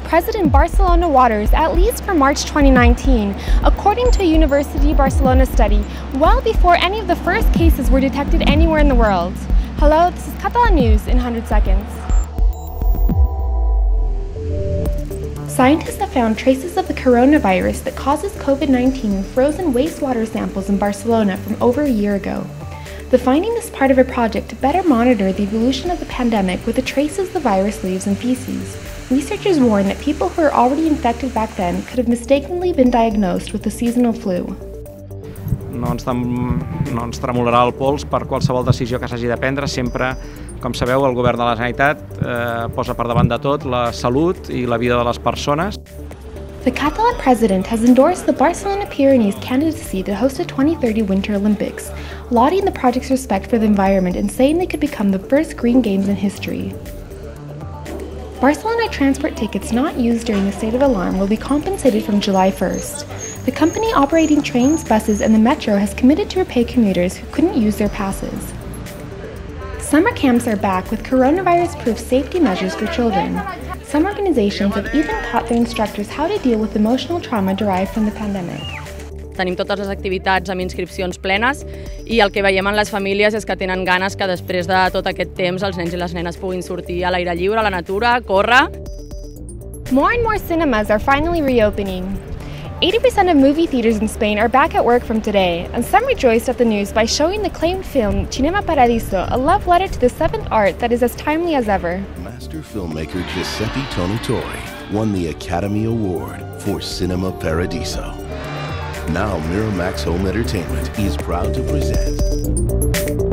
present in Barcelona waters at least for March 2019, according to a University Barcelona study, well before any of the first cases were detected anywhere in the world. Hello, this is Catalan News in 100 seconds. Scientists have found traces of the coronavirus that causes COVID 19 in frozen wastewater samples in Barcelona from over a year ago. The finding is part of a project to better monitor the evolution of the pandemic with the traces the virus leaves in feces. Researchers warn that people who were already infected back then could have mistakenly been diagnosed with the seasonal flu. No ens, no ens tremolarà el pols per qualsevol decisió que s'hagi de prendre. Sempre, com sabeu, el govern de la Generalitat eh, posa per davant de tot la salut i la vida de les persones. The Catalan president has endorsed the Barcelona Pyrenees candidacy to host the 2030 Winter Olympics, lauding the project's respect for the environment and saying they could become the first green games in history. Barcelona transport tickets not used during the state of alarm will be compensated from July 1st. The company operating trains, buses, and the metro has committed to repay commuters who couldn't use their passes. Summer camps are back with coronavirus proof safety measures for children. Some organizations have even taught their instructors how to deal with emotional trauma derived from the pandemic. Tenim totes les activitats amb inscripcions plenes i el que veiem en les famílies és que tenen ganes que després de tot aquest temps els nens i les nenes puguin sortir a l'aire lliure, a la natura, córrer. More and more cinemas are finally reopening. 80% of movie theaters in Spain are back at work from today, and some rejoiced at the news by showing the acclaimed film Cinema Paradiso, a love letter to the seventh art that is as timely as ever. Master filmmaker Giuseppe Tonatore won the Academy Award for Cinema Paradiso. Now Miramax Home Entertainment is proud to present